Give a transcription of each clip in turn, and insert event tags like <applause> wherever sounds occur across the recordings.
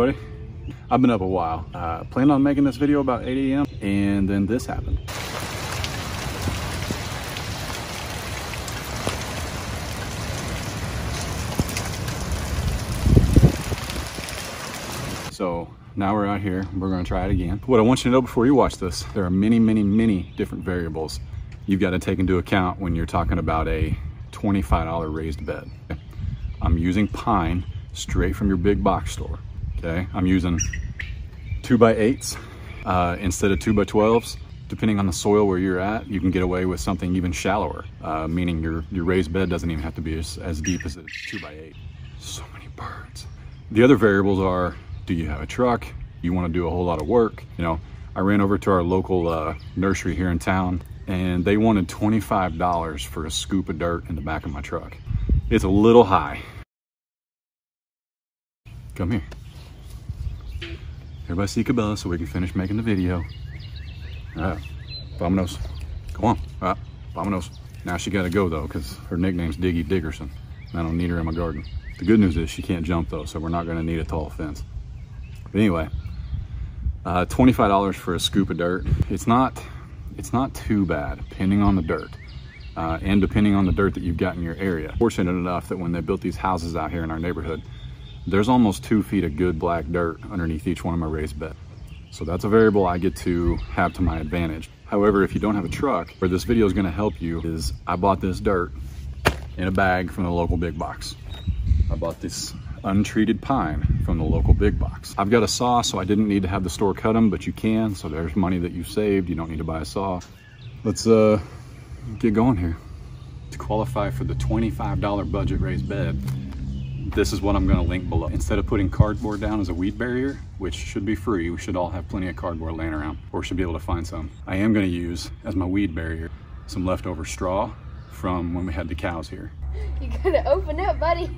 everybody. I've been up a while. Uh, planned on making this video about 8 a.m. and then this happened. So now we're out here, we're gonna try it again. What I want you to know before you watch this, there are many, many, many different variables you've got to take into account when you're talking about a $25 raised bed. I'm using pine straight from your big box store. Okay, I'm using two by eights uh, instead of two by 12s. Depending on the soil where you're at, you can get away with something even shallower, uh, meaning your, your raised bed doesn't even have to be as, as deep as a two by eight. So many birds. The other variables are, do you have a truck? You wanna do a whole lot of work? You know, I ran over to our local uh, nursery here in town and they wanted $25 for a scoop of dirt in the back of my truck. It's a little high. Come here. Everybody see Cabela so we can finish making the video. All right, Vamonos. Come on, all right, Vamonos. Now she gotta go though, because her nickname's Diggy Diggerson. I don't need her in my garden. The good news is she can't jump though, so we're not gonna need a tall fence. But anyway, uh, $25 for a scoop of dirt. It's not, it's not too bad, depending on the dirt. Uh, and depending on the dirt that you've got in your area. Fortunate enough that when they built these houses out here in our neighborhood, there's almost two feet of good black dirt underneath each one of my raised beds. So that's a variable I get to have to my advantage. However, if you don't have a truck, where this video is gonna help you is I bought this dirt in a bag from the local big box. I bought this untreated pine from the local big box. I've got a saw, so I didn't need to have the store cut them, but you can. So there's money that you saved. You don't need to buy a saw. Let's uh, get going here. To qualify for the $25 budget raised bed, this is what I'm gonna link below. Instead of putting cardboard down as a weed barrier, which should be free, we should all have plenty of cardboard laying around, or should be able to find some. I am gonna use, as my weed barrier, some leftover straw from when we had the cows here. <laughs> You gotta open up, buddy.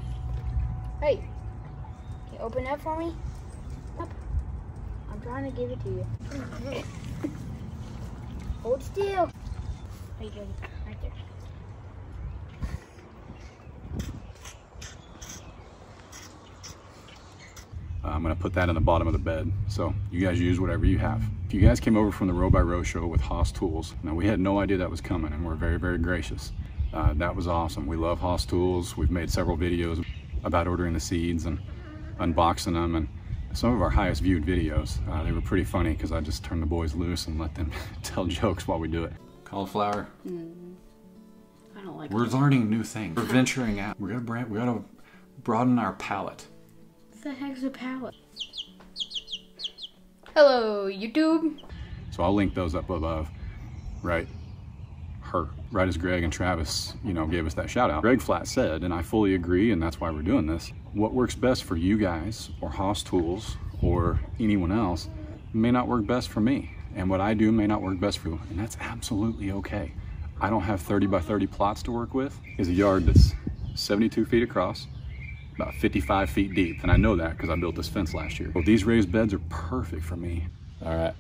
Hey, can you open up for me? Up. I'm trying to give it to you. <laughs> Hold still. There you right there. Uh, I'm gonna put that in the bottom of the bed. So you guys use whatever you have. If you guys came over from the Row by Row show with Hoss Tools, now we had no idea that was coming and we're very, very gracious. Uh, that was awesome. We love Hoss Tools. We've made several videos about ordering the seeds and unboxing them and some of our highest viewed videos. Uh, they were pretty funny because I just turned the boys loose and let them <laughs> tell jokes while we do it. Cauliflower. I don't like We're learning new things. We're venturing out. We're gonna, bra- we gotta broaden our palate. What the heck's a palette? Hello, YouTube. So I'll link those up above, right? Her, right as Greg and Travis, you know, gave us that shout out. Greg flat said, and I fully agree, and that's why we're doing this. What works best for you guys, or Hoss Tools, or anyone else, may not work best for me. And what I do may not work best for you, and that's absolutely okay. I don't have 30 by 30 plots to work with. Is a yard that's 72 feet across, about 55 feet deep, and I know that because I built this fence last year. Well, these raised beds are perfect for me. All right,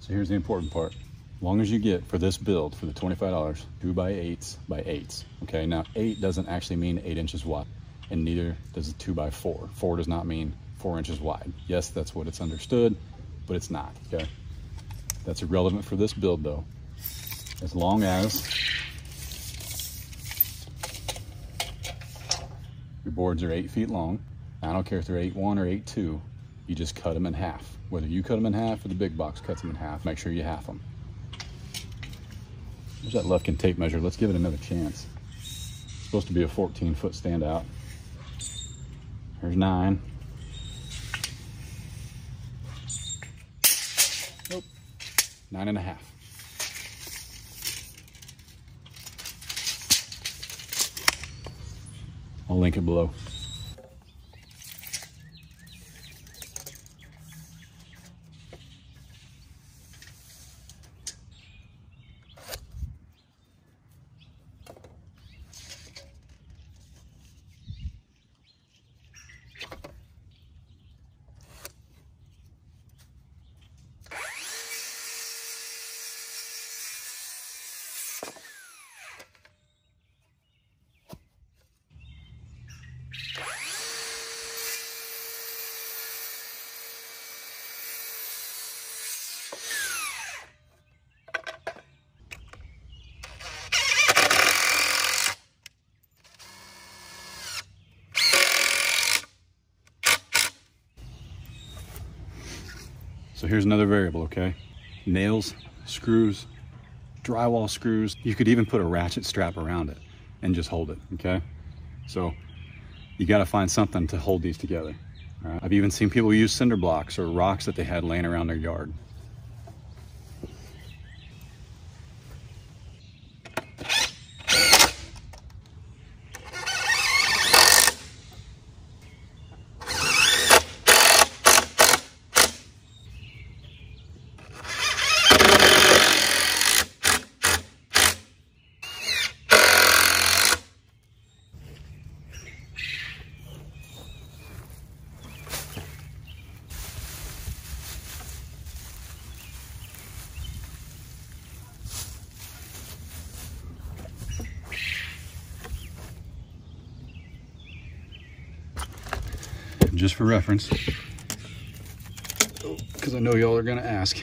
so here's the important part. Long as you get for this build for the $25, two by eights by eights. Okay, now eight doesn't actually mean eight inches wide, and neither does a two by four. Four does not mean four inches wide. Yes, that's what it's understood, but it's not, okay? That's irrelevant for this build though. As long as your boards are eight feet long, I don't care if they're eight one or eight two, you just cut them in half. Whether you cut them in half or the big box cuts them in half, make sure you half them. There's that Lufkin tape measure. Let's give it another chance. It's supposed to be a 14 foot standout. There's nine. Nope. Nine and a half. I'll link it below. So here's another variable, okay? Nails, screws, drywall screws. You could even put a ratchet strap around it and just hold it, okay? So you gotta find something to hold these together. I've even seen people use cinder blocks or rocks that they had laying around their yard. Just for reference, because I know y'all are gonna ask,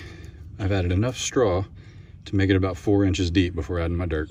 I've added enough straw to make it about four inches deep before adding my dirt.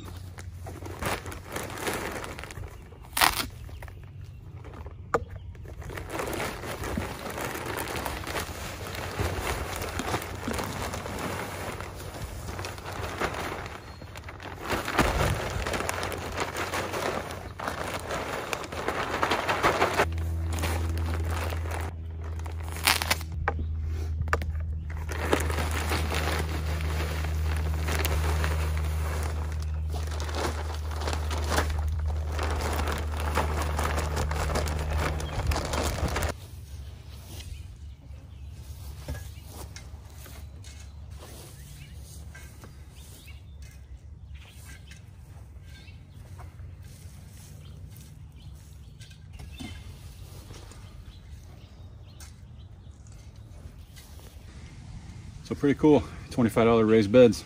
So pretty cool, $25 raised beds.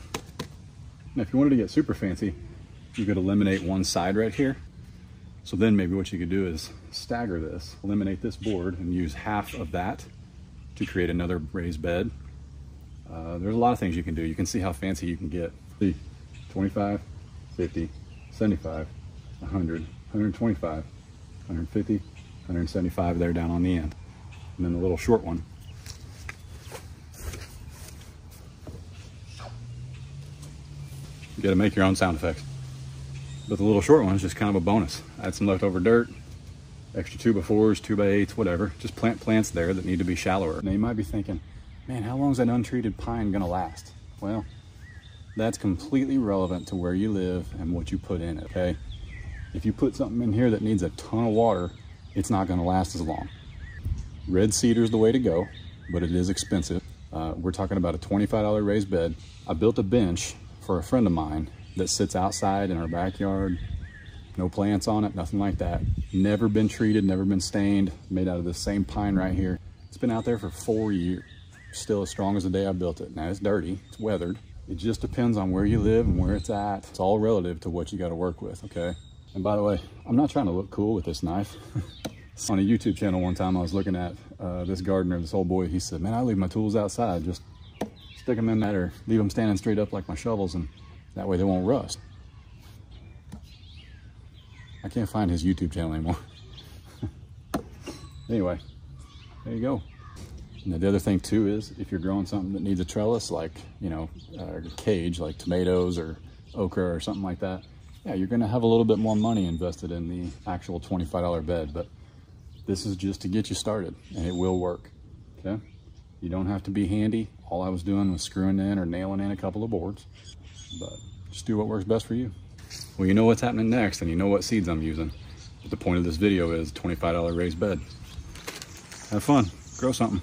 Now if you wanted to get super fancy, you could eliminate one side right here. So then maybe what you could do is stagger this, eliminate this board and use half of that to create another raised bed. Uh, there's a lot of things you can do. You can see how fancy you can get. See, 25, 50, 75, 100, 125, 150, 175 there down on the end. And then the little short one You got to make your own sound effects. But the little short one is just kind of a bonus. Add some leftover dirt, extra two by fours, two by eights, whatever. Just plant plants there that need to be shallower. Now you might be thinking, man, how long is that untreated pine gonna last? Well, that's completely relevant to where you live and what you put in it, okay? If you put something in here that needs a ton of water, it's not gonna last as long. Red cedar is the way to go, but it is expensive. Uh, we're talking about a $25 raised bed. I built a bench for a friend of mine that sits outside in our backyard. No plants on it, nothing like that. Never been treated, never been stained, made out of the same pine right here. It's been out there for four years. Still as strong as the day I built it. Now it's dirty, it's weathered. It just depends on where you live and where it's at. It's all relative to what you gotta work with, okay? And by the way, I'm not trying to look cool with this knife. <laughs> on a YouTube channel one time, I was looking at uh, this gardener, this old boy, he said, man, I leave my tools outside just stick them in that or leave them standing straight up like my shovels and that way they won't rust. I can't find his YouTube channel anymore. <laughs> anyway, there you go. And the other thing too is if you're growing something that needs a trellis, like, you know, a cage, like tomatoes or okra or something like that, yeah, you're gonna have a little bit more money invested in the actual $25 bed, but this is just to get you started and it will work, okay? You don't have to be handy. All I was doing was screwing in or nailing in a couple of boards, but just do what works best for you. Well, you know what's happening next and you know what seeds I'm using. But the point of this video is $25 raised bed. Have fun, grow something.